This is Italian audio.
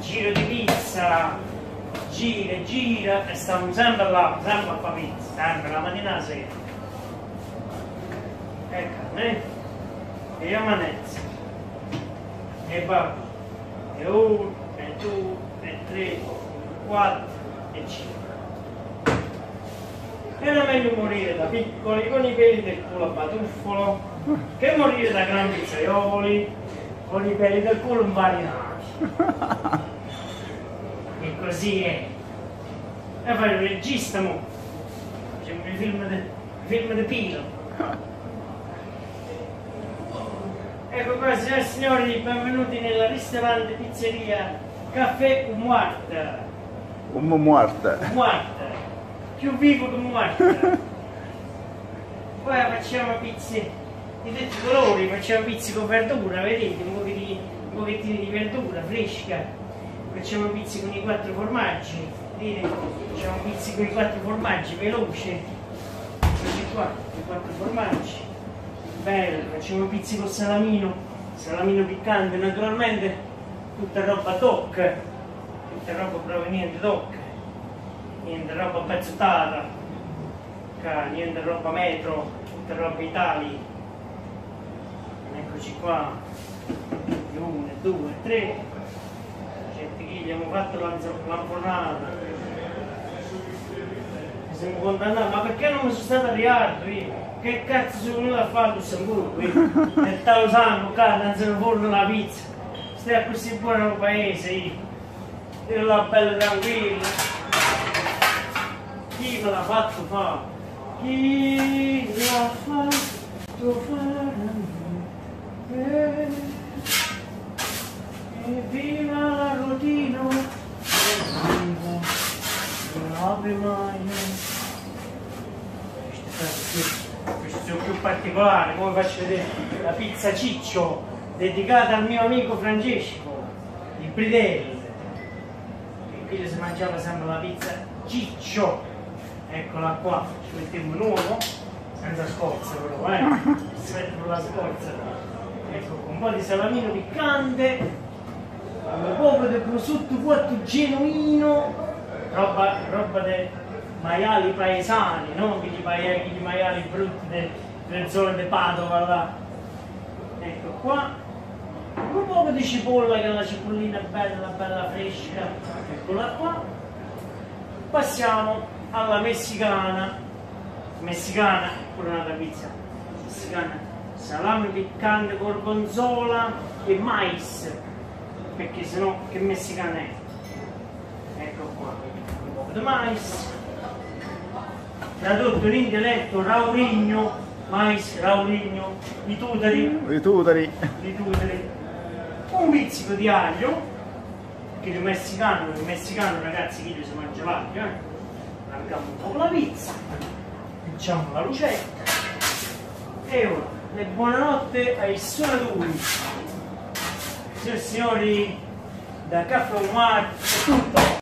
giro di pizza, gira gira e stiamo sempre là, sempre a fare pizza, sempre la mattina e la sera. Ecco, eh? E io manezzo. E babbo. E uno, e due, e tre, e quattro, e cinque. Era meglio morire da piccoli con i peli del culo a batuffolo che morire da grandi pizzaioli con i peli del culo infarinati. E così è. E fai il regista mo. Facciamo i film di film di Pilo. Ecco qua signore e signori, benvenuti nella ristorante pizzeria Caffè Umuarta. Un muerta. Muarta. Più vivo che muarta. Poi facciamo pizze di tutti i colori, facciamo pizze con verdura, vedete, un pochettino di verdura fresca. Facciamo pizze con i quattro formaggi, vedete, facciamo pizze con i quattro formaggi, veloce. Questi qua, i quattro formaggi. Bello, facciamo pizze con salamino, salamino piccante, naturalmente tutta roba doc, tutta roba proveniente doc, niente roba pezzottata, niente roba metro, tutta roba Itali. Eccoci qua, uno, due, tre, centiglia, abbiamo fatto la lamponata. Mi siamo condannati, ma perché non mi sono stato arrivato io? Che cazzo sono venuto a fare a Lussemburgo io? Nel talo sangue, qua, ne forno la pizza. Stai a buoni nel paese io. Io là bello tranquillo. Chi me l'ha fatto fare? Chi l'ha fatto fare a? Viva la rotina, e viva l'ave qui, queste sono più particolari, come faccio vedere la pizza ciccio dedicata al mio amico Francesco, il Bridelli. E qui si mangiava sempre la pizza ciccio. Eccola qua, ci mettiamo nuovo, senza scorza però, eh. Con la scorza. Ecco, con un po' di salamino piccante, un po' di prosciutto fatto genuino, roba, roba dei maiali paesani, non gli maiali, gli maiali brutti de- delle zone di Padova là. Ecco qua, un po' di cipolla che è una cipollina bella, bella fresca, eccola qua. Passiamo alla messicana, messicana, pure un'altra pizza, messicana, salame piccante, gorgonzola e mais, perché sennò che messicana è? Ecco qua, un po' di mais, tradotto in intelletto raurigno, mais, raurigno, i tutari, I tutari. i tutari, un pizzico di aglio, che il messicano, il messicano ragazzi chi si mangia l'aglio, eh? Allarghiamo un po' la pizza, facciamo la lucetta e ora le buonanotte ai suonatori. Signori, da Caffè Umar è tutto.